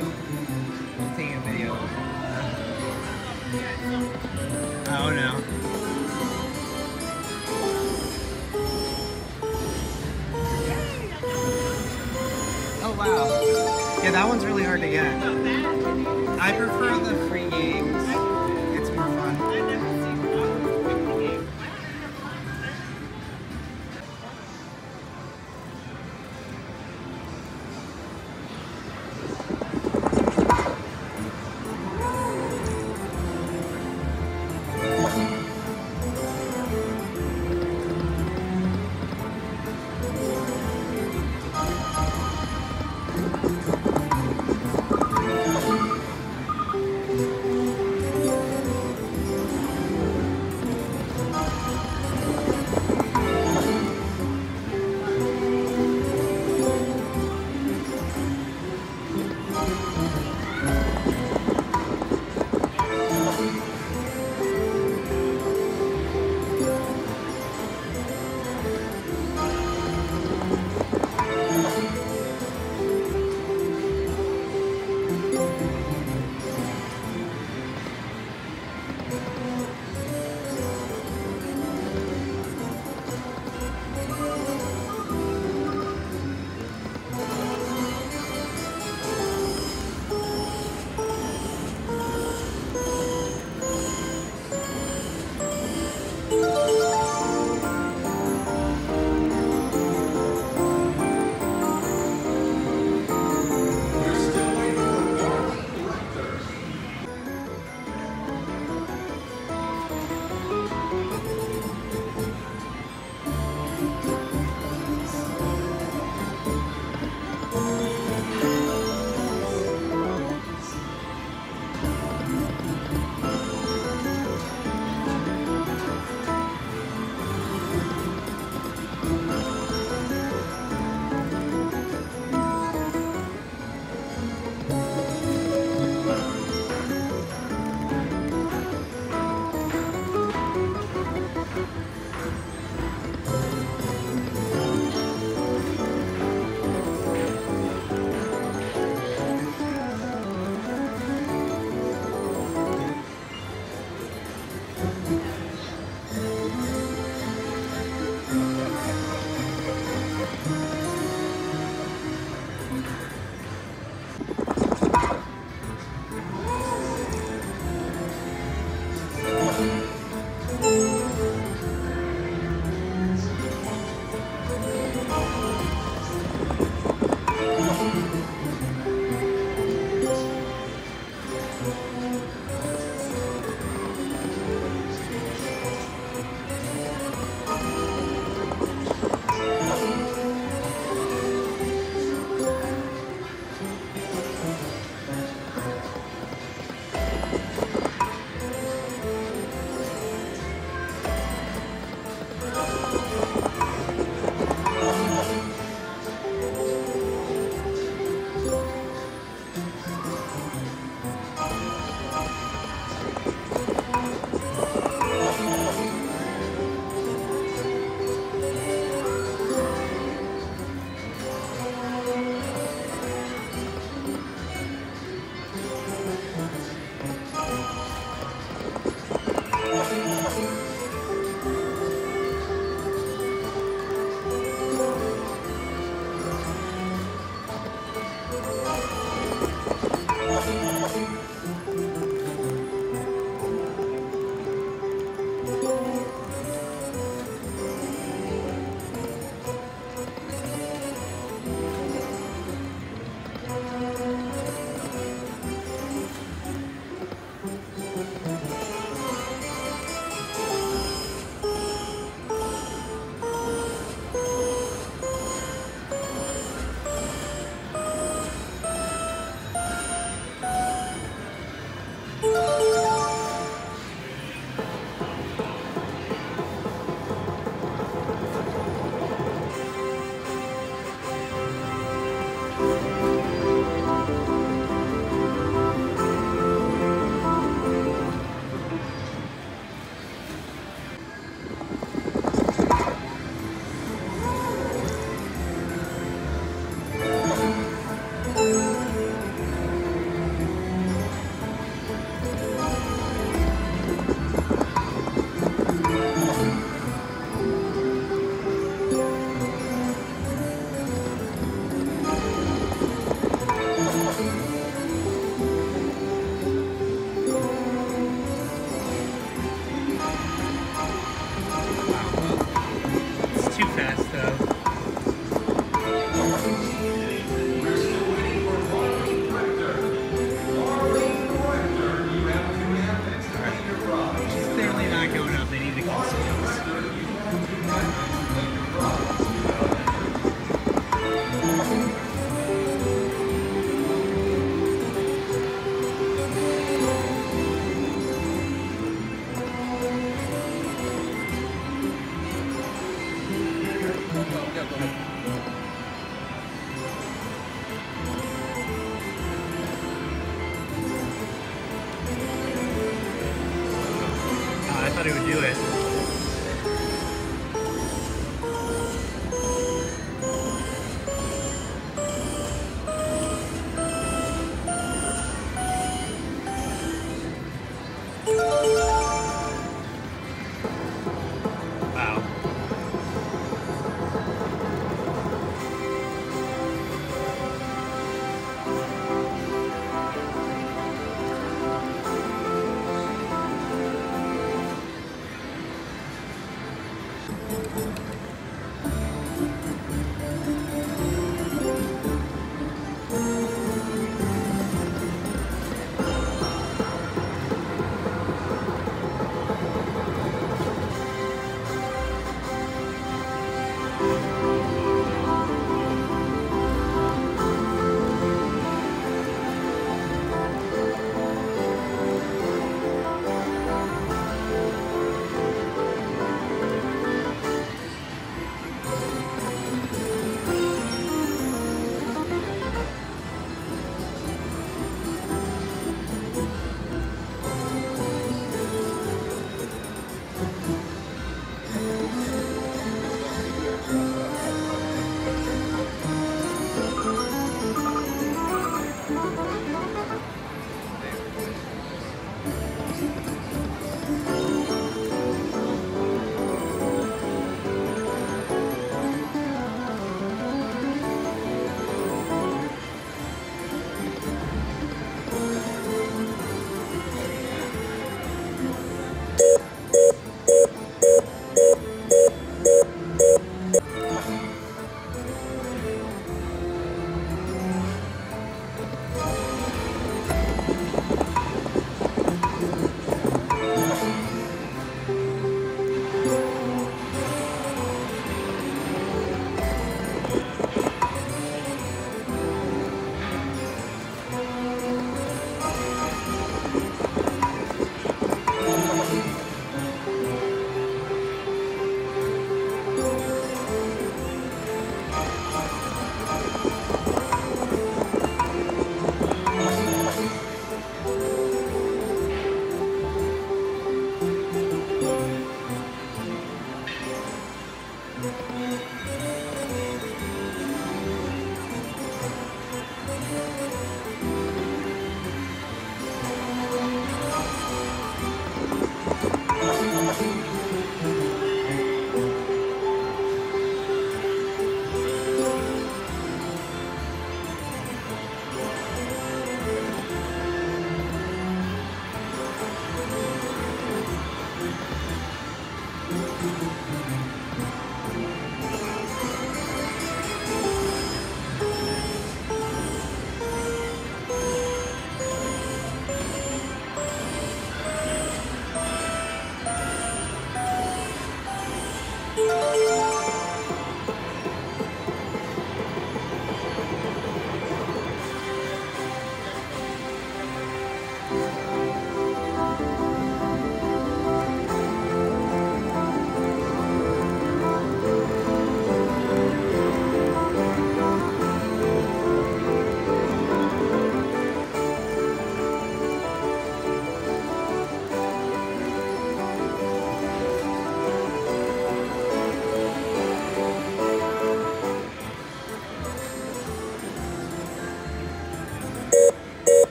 I'm taking a video. Oh no. Oh wow. Yeah, that one's really hard to get. I prefer the free games.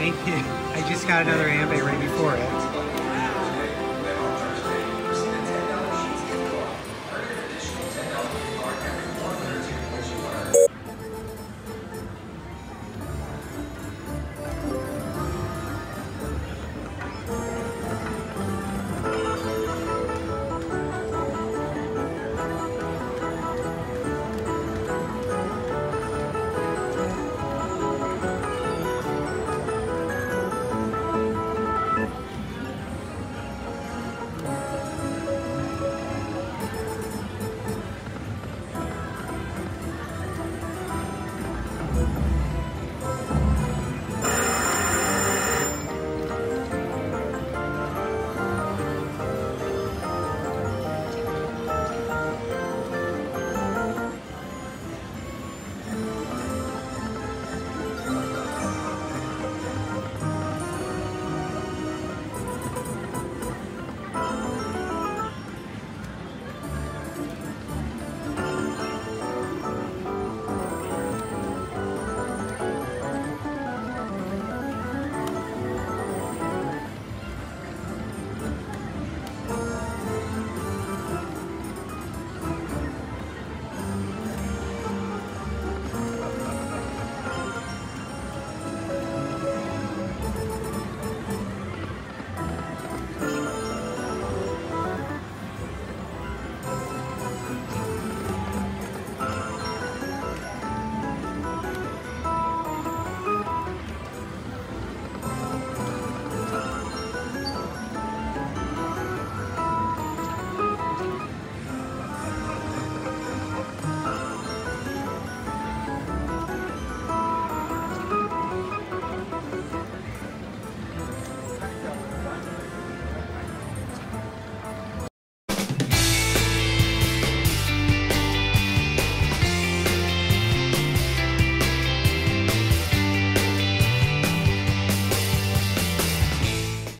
Thank you. I just got another Ambe right before it.